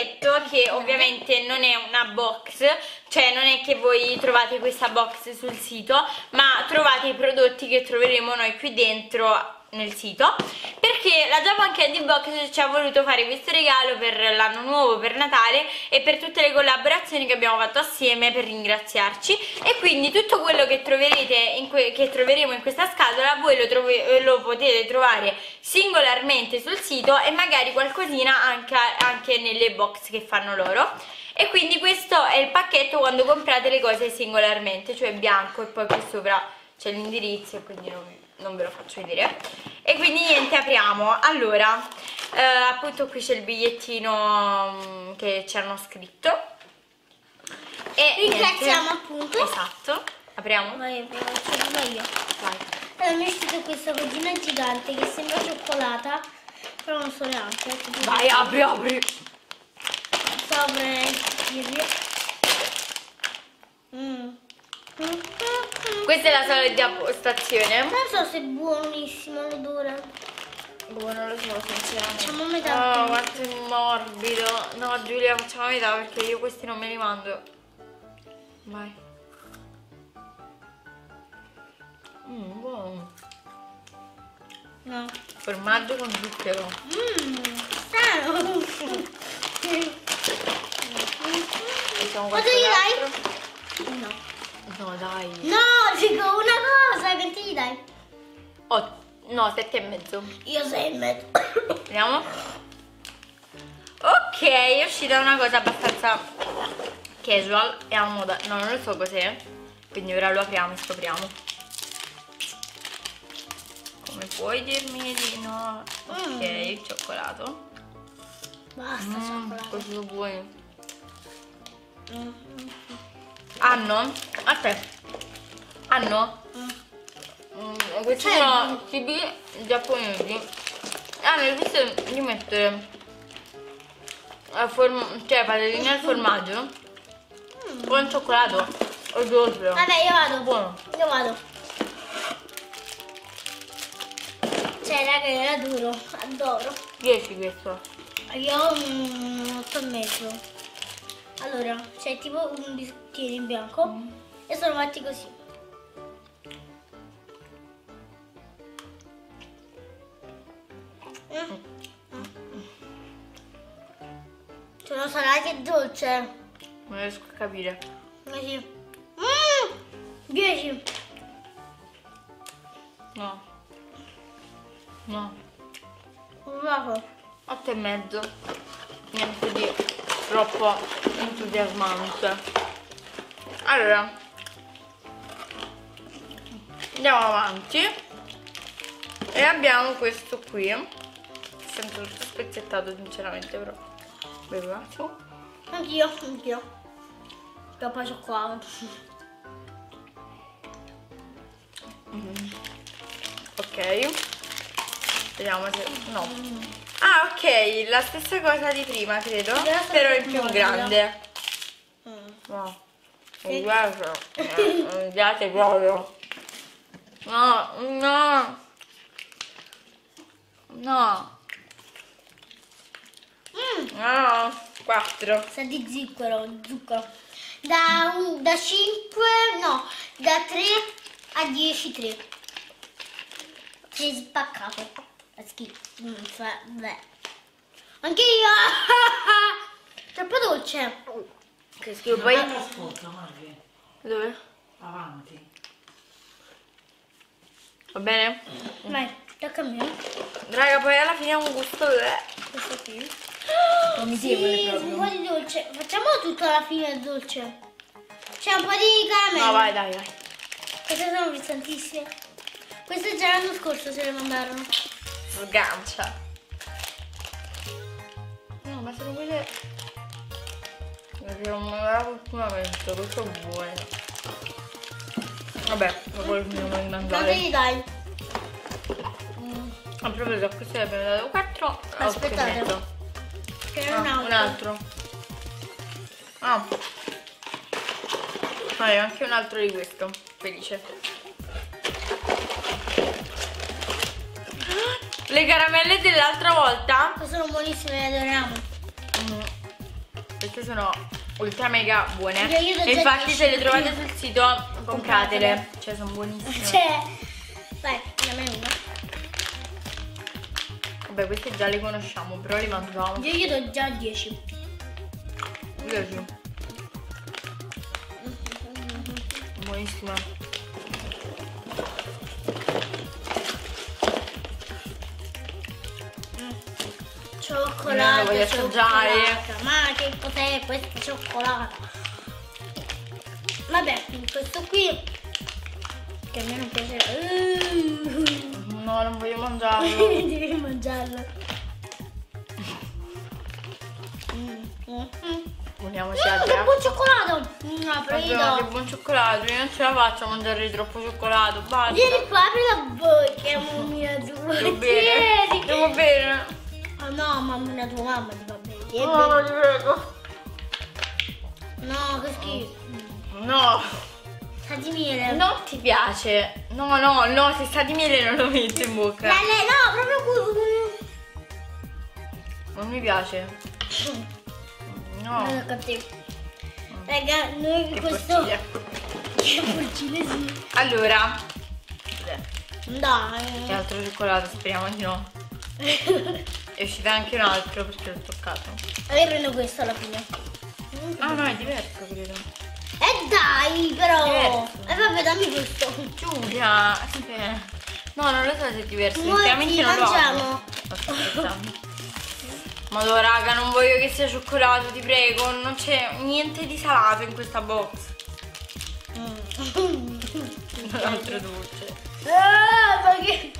pacchetto che ovviamente non è una box, cioè non è che voi trovate questa box sul sito, ma trovate i prodotti che troveremo noi qui dentro nel sito perché la Japan Candy Box ci ha voluto fare questo regalo per l'anno nuovo, per Natale e per tutte le collaborazioni che abbiamo fatto assieme per ringraziarci. E quindi tutto quello che in che troveremo in questa scatola voi lo, lo, potete trovare singolarmente sul sito e magari qualcosina anche, anche nelle box che fanno loro. E quindi questo è il pacchetto quando comprate le cose singolarmente cioè bianco e poi qui sopra c'è l'indirizzo quindi non non ve lo faccio vedere. E quindi niente apriamo. Allora eh, appunto qui c'è il bigliettino mm, che ci hanno scritto. E ringraziamo appunto. Esatto. Apriamo? Vai vai io vai. Allora mi è uscito questa cosina gigante che sembra cioccolata però non so neanche vai apri apri. Sopra il mm. Questa è la sala di appostazione. Non so se è buonissimo l'odore. Boh, non lo so sinceramente. Facciamo metà. Oh, quanto è morbido. No, Giulia, facciamo metà perché io questi non me li mando. Vai. Mmm, buono. No. Formaggio con zucchero. Mmm, strano. Quanto gli dai? No. No, dai. No, dico una cosa, quanti gli dai? Oh, no, sette e mezzo. Io sei e mezzo. Vediamo. Ok, è uscita una cosa abbastanza casual e a moda. No, non lo so cos'è. Quindi ora lo apriamo e scopriamo. Come puoi dirmi di no? Mm. Ok, cioccolato. Basta, mm, cioccolato. Così lo vuoi. Mm. Hanno? Aspetta. Hanno? Mm. Mm, questi cioè, sono cibi giapponesi. Hanno visto di mettere la forma, cioè patatine al formaggio mm. con il cioccolato. Oddio. Vabbè, io vado. Buono. Io vado. Cioè, raga, era duro. Adoro. 10 questo. Io un 8 e mezzo. Allora, c'è tipo un biscottino in bianco mm. e sono fatti così. Mm. Sono salati e dolce. Non riesco a capire. Così. Mm! 10. No. No. Bravo. 8 e mezzo. Niente di troppo entusiasmante. Allora andiamo avanti. E abbiamo questo qui. Sento tutto spezzettato sinceramente però. Attimo anch'io anch'io. Dopo cioccolato mm. ok. Vediamo se no. Mm. Ah, ok, la stessa cosa di prima, credo, però in più grande. Mm. No. Sì. Guarda, non mi piace proprio. No, no. No. Mm. No, 4. Sa di zucchero, zucchero. Da, un, da 5, no, da 3 a 10, 3. Si è spaccato schifo. Mm, beh. Anche io! Troppo dolce. Che schifo. Poi... Ascolta, Dove? Avanti. Va bene? Vai, tocca a me. Raga, poi alla fine ha un gusto... Questo qui. Vomitevole sì, proprio. un po' di dolce. Facciamo tutto alla fine dolce. C'è un po' di caramello. No, vai, dai, dai. Queste sono frizzantissime. Queste già l'anno scorso se le mandarono sgancia. No, ma sono quelle... Perché non mangiavo ultimamente, questo è buono. Vabbè, ma poi finiamo di mangiare. Gli dai? Mm. A proposito, a queste abbiamo dato 4 Aspettate. Che ah, un altro. Un altro. Ah. Vai, anche un altro di questo. Felice. Le caramelle dell'altra volta sono buonissime, le adoriamo. Mm. Queste sono ultra mega buone. E infatti 10. se le trovate sul sito compratele. Cioè sono buonissime. Cioè, vai, dammi una. Vabbè, queste già le conosciamo, però le mangiamo. Io gli do già 10. Io sì. Buonissima. La voglio assaggiare. cioccolata. Ma che cos'è questa cioccolata? Vabbè, questo qui che a me non piace. Uh, No, non voglio mangiarlo. Devi mangiarlo. Mm, mm, mm. Mm, altre. che buon cioccolato! Mm, apri, Proprio che buon cioccolato, io non ce la faccio a mangiare troppo cioccolato, basta. Vieni qua, apri la bocca, mammina tua. Devo bere. Devo bere. No, mammina tua mamma ti va bene. No, non ti prego. No, che schifo. No, Sa di miele. non ti piace. No, no, no, se sa di miele non lo metto in bocca. La- no, proprio. Non mi piace. No. Non cattivo. Raga, noi Che questo... porciglia. Che porcine sì. Allora, che Dai. altro cioccolato? Speriamo di no. È uscito anche un altro perché l'ho toccato. Io prendo questo alla fine. Ah no, è diverso credo. Eh dai, però. E vabbè, dammi questo. Giulia, aspetta. No, non lo so se è diverso. Noi Sinceramente non lo mangiamo. amo. Sto scherzando. Ma no, raga, non voglio che sia cioccolato, ti prego. Non c'è niente di salato in questa box. Mm. Un altro dolce. Ah, ma che...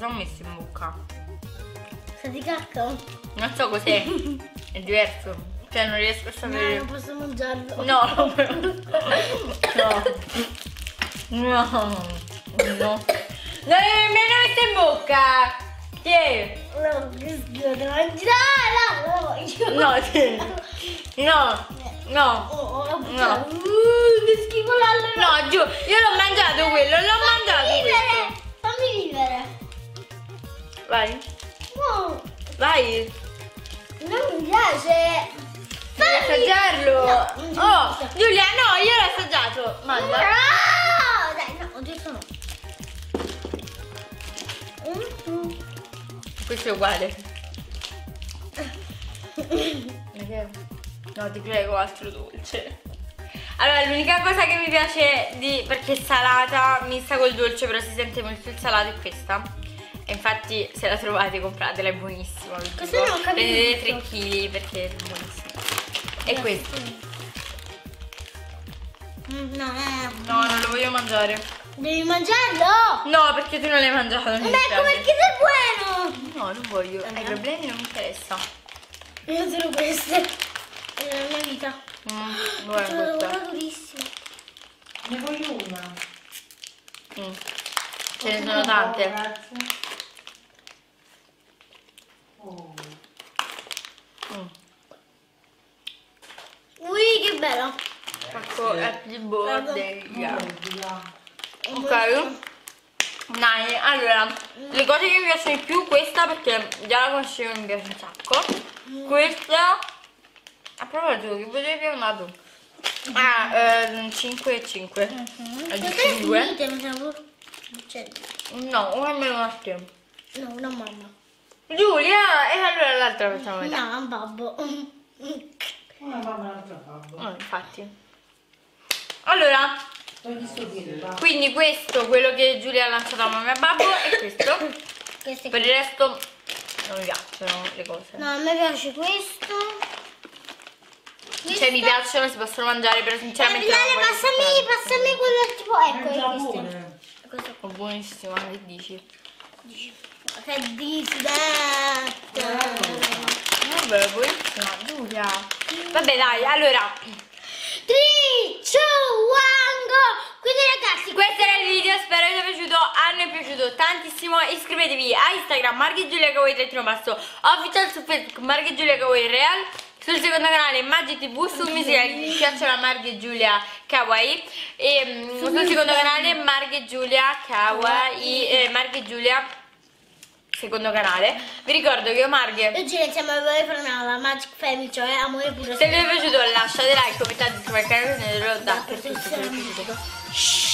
Cosa ho messo in bocca? Sa di cacao? Non so cos'è. È diverso. Cioè, non riesco a No, sapere. non posso mangiarlo. No, no. No. No. No. Non è nemmeno messo in bocca. Tieni. No, devo mangiare. No, no. No. No. No. No. che schifo l'altro. No, giù. Io Vai. No, Vai. non mi piace. Devi assaggiarlo. No, Oh. Giulia, no, io l'ho assaggiato. Mangia. No, dai, no, ho detto no. Mm, Questo è uguale. No, ti prego, altro dolce. Allora, l'unica cosa che mi piace di. perché è salata, mista col dolce, però si sente molto il salato è questa. E infatti, se la trovate, compratela, è buonissima. dico. non ho capito. Prendete 3 kg perché è buonissima. E questo? Mm, No. No, non lo voglio mangiare. Devi mangiarlo. No, perché tu non l'hai mangiato. non mi Ma come che sei buono? No, non voglio. Vabbè. Ai problemi non mi interessa. Io solo queste. È la mia vita. Mm, guarda una questa. durissima. Ne voglio una. Mm. Ce ne sono tante. Grazie. Oh. Mm. Ui, che bello. Ecco, happy birthday. Via. Ok. Dai, allora, le cose che mi piacciono di più, questa perché già la conoscevo mi piace un sacco. Questa, a proposito, che volevi aver dato? Ah, eh, 5 e 5. Queste Aggiungi due? finite, mi sa Cioè, No, una meno no, una mamma. Giulia, e allora l'altra facciamo. No, un babbo. Una mamma e l'altra babbo. Oh, infatti. Allora, quindi questo, quello che Giulia ha lanciato a mamma e a babbo, e questo. Queste Per il resto non mi piacciono le cose. No, a me piace questo. Cioè mi piacciono, si possono mangiare, però Eh, sinceramente non voglio passami, passami quello tipo, ecco, è questo. pure. Questo Oh, buonissima, che dici? Che dici, dai? Vabbè, buonissima, Giulia. Vabbè dai, allora, 3, 2, 1, go! Quindi ragazzi, questo era il video, spero vi sia piaciuto, a noi è piaciuto tantissimo, iscrivetevi a Instagram Marghe Giulia basso, official su Facebook Marghe Giulia Kawaii Real, sul secondo canale Maggi TV, su Musica mi piacciono Marghe Giulia Kawaii e sul secondo canale Marghe Giulia Kawaii, eh, Marghe Giulia secondo canale. Vi ricordo che Omarghe Oggi iniziamo a vedere per la Magic Family, cioè amore puro. Se vi è piaciuto lasciate like, commentate, iscrivetevi al canale e lo date. Se vi è piaciuto. Shhh.